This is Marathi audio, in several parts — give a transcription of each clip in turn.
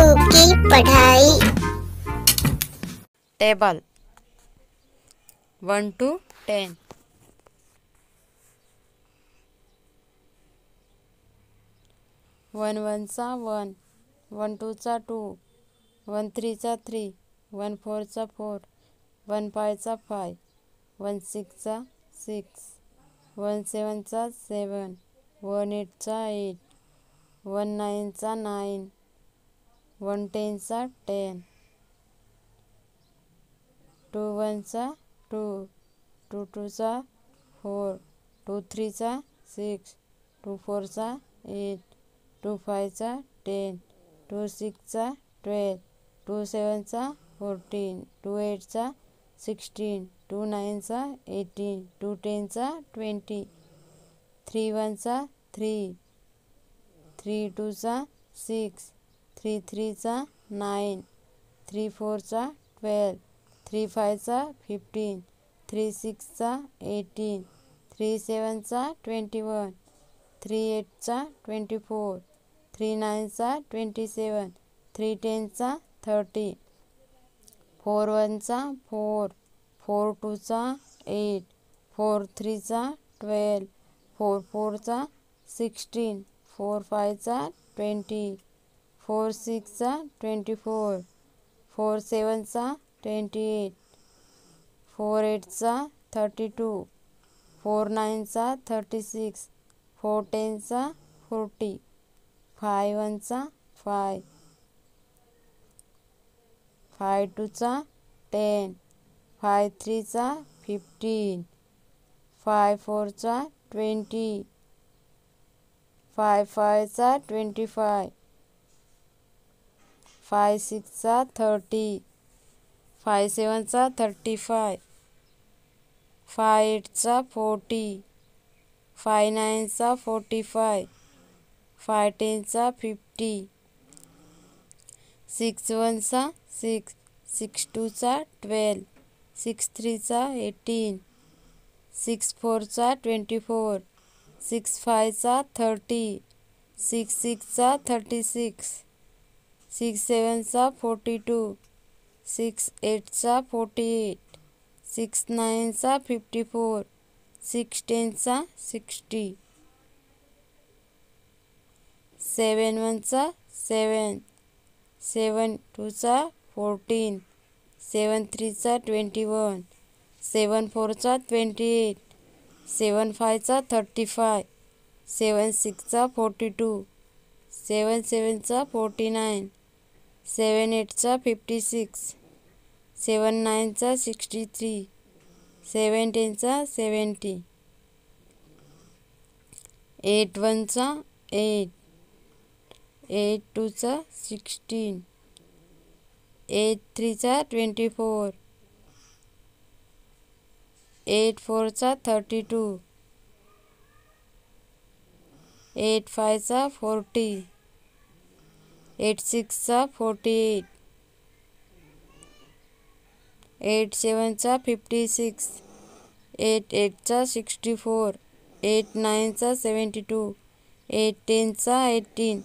बच्चों की पढ़ाई. Table. One two ten. One वनचा one. One टूचा टू. वन थ्रीचा थ्री. वन फोरचा फोर. वन फायचा फाय. वन सिक्सचा सिक्स. वन सेवनचा सेवन. वन एटचा एट. वन नाईनचा नाईन. वन टेनचा टेन. टू वनचा टू. टू टूचा फोर. टू थ्रीचा सिक्स. टू फोरचा एट. टू फायचा टेन. टू सिक्सचा ट्वेल्व. टू सेवनचा फोर्टीन. टू एटचा सिक्स्टीन. टू नाईनचा एटीन. टू टेनचा ट्वेंटी. थ्री वनचा थ्री. थ्री टूचा सिक्स. थ्री थ्रीचा नाईन थ्री फोरचा ट्वेल्व थ्री फायचा फिफ्टीन थ्री सिक्सचा एटीन थ्री सेवनचा ट्वेंटी वन थ्री एटचा ट्वेंटी फोर थ्री नाईनचा ट्वेंटी सेवन थ्री टेनचा थर्टी फोर वनचा फोर फोर टूचा एट फोर थ्रीचा ट्वेल्व फोर फोरचा सिक्स्टीन फोर फायचा ट्वेंटी फोर सिक्सचा ट्वेंटी फोर फोर सेवनचा ट्वेंटी एट फोर एटचा थर्टी टू फोर नाईनचा थर्टी सिक्स फोर टेनचा फोर्टी फाय वनचा फाय फाय टूचा टेन फाय थ्रीचा फिफ्टीन फाय फोरचा ट्वेंटी फाय फायचा ट्वेंटी फाय फाय सिक्सचा थर्टी फाय सेवनचा थर्टी फाय फाय एटचा फोर्टी फाय नाईनचा फोर्टी फाय फाय टेनचा फिफ्टी सिक्स वनचा सिक्स सिक्स टूचा ट्वेल्व सिक्स थ्रीचा एटीन सिक्स फोरचा ट्वेंटी फोर सिक्स फायचा थर्टी सिक्स सिक्सचा थर्टी सिक्स सिक्स सेवनचा फोर्टी टू सिक्स एटचा फोर्टी एट सिक्स नाईनचा फिफ्टी फोर सिक्स टेनचा सिक्स्टी. सेवन वनचा सेवन सेवन टूचा फोर्टीन सेवन थ्रीचा ट्वेंटी वन सेवन फोरचा ट्वेंटी एट सेवन फायचा थर्टी फाय सेवन सिक्सचा फोर्टी टू सेवन सेवनचा फोर्टी नाईन सेवन एटचा फिफ्टी सिक्स सेवन नाईनचा सिक्स्टी थ्री सेवन टेनचा सेवन्टी एट वनचा एट एट टूचा सिक्स्टीन एट थ्रीचा ट्वेंटी फोर एट फोरचा थर्टी टू एट फायचा फोर्टी एट सिक्सचा फोर्टी एट एट सेवनचा फिफ्टी सिक्स एट एटचा सिक्स्टी फोर एट नाईनचा सेवन्टी टू एट टेनचा एटीन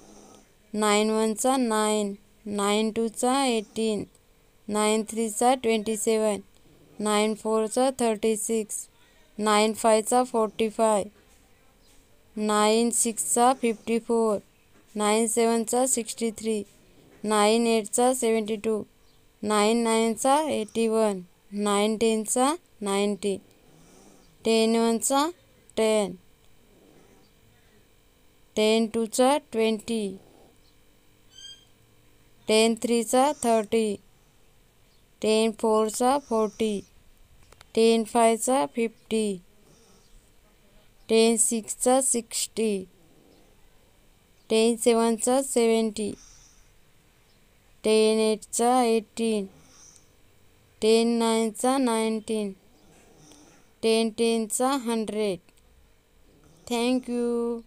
नाईन वनचा नाईन नाईन टूचा एटीन नाईन थ्रीचा ट्वेंटी सेवन नाईन फोरचा थर्टी सिक्स नाईन फायचा फोर्टी फाय नाईन सिक्सचा फिफ्टी फोर नाईन सेवनचा सिक्स्टी थ्री नाईन एटचा सेवन्टी टू नाईन नाईनचा एटी वन नाईन टेनचा नाईन्टी टेन वनचा टेन टेन टूचा ट्वेंटी टेन थ्रीचा थर्टी टेन फोरचा फोर्टी टेन फायचा फिफ्टी टेन सिक्सचा सिक्स्टी टेन सेवनचा सेवन्टी टेन एटचा एटीन टेन नाईनचा नाईन्टीन टेन टेनचा हंड्रेड. Thank you.